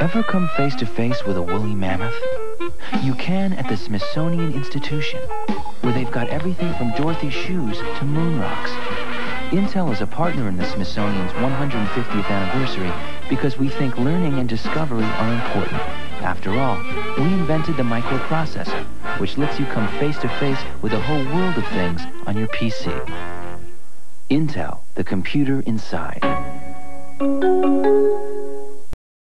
Ever come face to face with a woolly mammoth? You can at the Smithsonian Institution, where they've got everything from Dorothy's shoes to moon rocks. Intel is a partner in the Smithsonian's 150th anniversary because we think learning and discovery are important. After all, we invented the microprocessor, which lets you come face to face with a whole world of things on your PC. Intel, the computer inside.